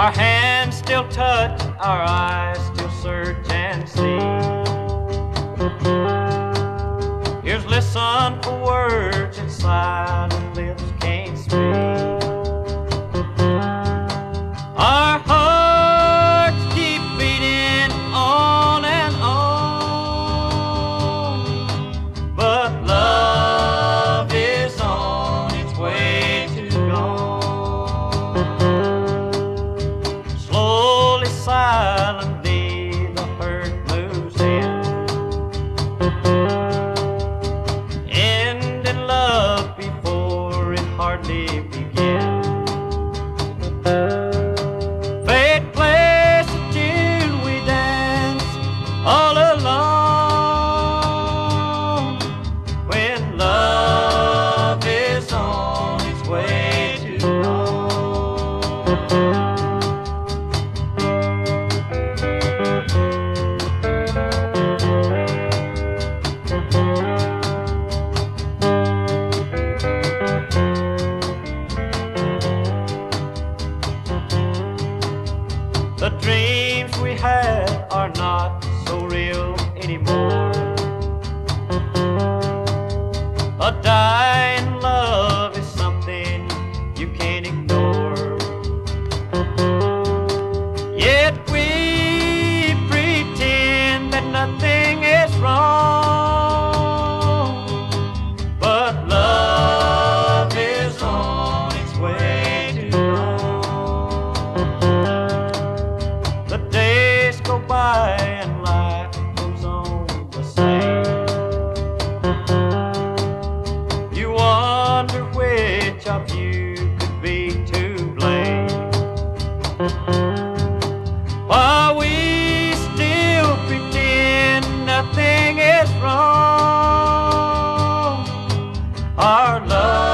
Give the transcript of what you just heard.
Our hands still touch, our eyes. Ended love before it hardly began. The dreams we had are not so real. and life on the same. You wonder which of you could be to blame. We still pretend nothing is wrong. Our love.